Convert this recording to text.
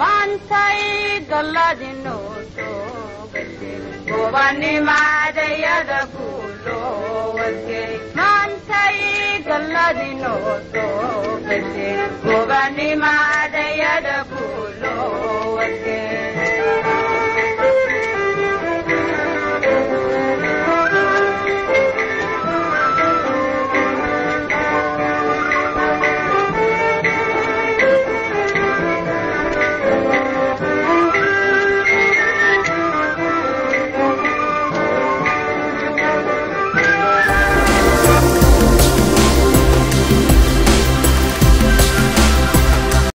maantay galladinoo soo gashay gobanimadayada kulowasgey